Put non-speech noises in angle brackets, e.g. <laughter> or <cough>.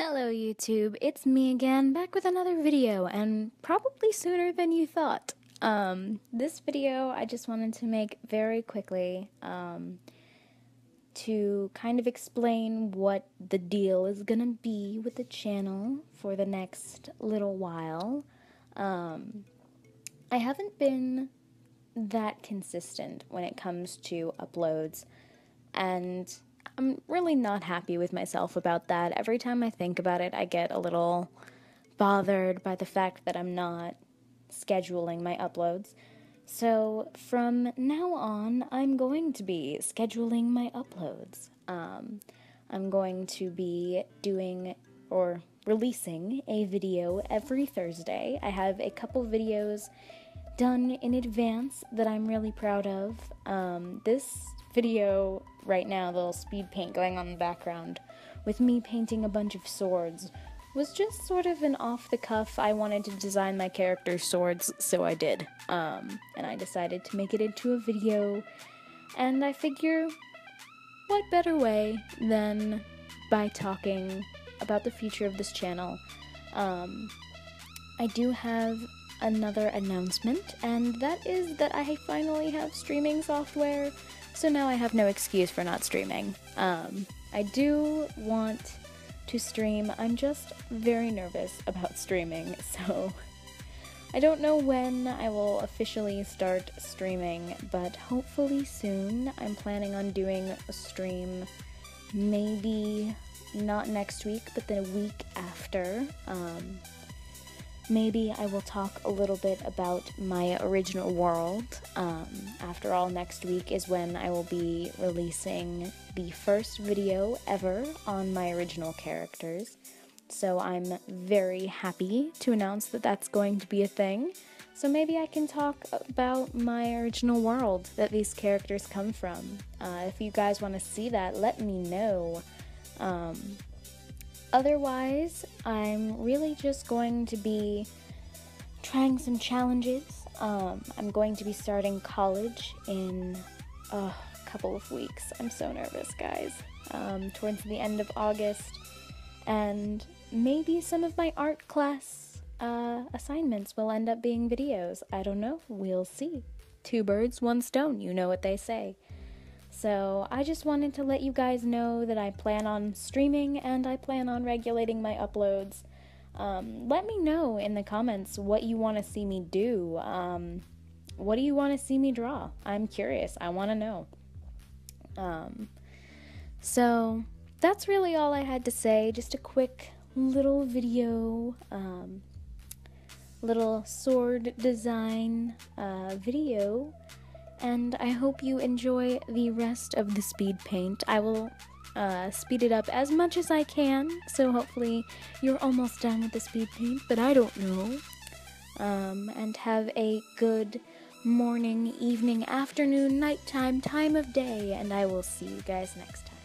Hello YouTube, it's me again, back with another video, and probably sooner than you thought. Um, this video I just wanted to make very quickly, um, to kind of explain what the deal is gonna be with the channel for the next little while. Um, I haven't been that consistent when it comes to uploads, and I'm really not happy with myself about that. Every time I think about it, I get a little bothered by the fact that I'm not scheduling my uploads. So from now on, I'm going to be scheduling my uploads. Um, I'm going to be doing or releasing a video every Thursday. I have a couple videos done in advance that I'm really proud of. Um, this video right now, the little speed paint going on in the background, with me painting a bunch of swords, was just sort of an off the cuff. I wanted to design my character's swords, so I did. Um, and I decided to make it into a video, and I figure, what better way than by talking about the future of this channel? Um, I do have another announcement, and that is that I finally have streaming software so now I have no excuse for not streaming. Um, I do want to stream. I'm just very nervous about streaming, <laughs> so I don't know when I will officially start streaming, but hopefully soon. I'm planning on doing a stream maybe not next week, but the week after. Um, maybe I will talk a little bit about my original world. Um, after all, next week is when I will be releasing the first video ever on my original characters. So I'm very happy to announce that that's going to be a thing. So maybe I can talk about my original world that these characters come from. Uh, if you guys want to see that, let me know. Um, Otherwise, I'm really just going to be trying some challenges. Um, I'm going to be starting college in a couple of weeks. I'm so nervous, guys. Um, towards the end of August, and maybe some of my art class uh, assignments will end up being videos. I don't know. We'll see. Two birds, one stone. You know what they say. So I just wanted to let you guys know that I plan on streaming and I plan on regulating my uploads. Um, let me know in the comments what you want to see me do. Um, what do you want to see me draw? I'm curious. I want to know. Um, so that's really all I had to say. Just a quick little video, um, little sword design uh, video and I hope you enjoy the rest of the speed paint. I will uh, speed it up as much as I can, so hopefully you're almost done with the speed paint, but I don't know. Um, and have a good morning, evening, afternoon, nighttime, time of day, and I will see you guys next time.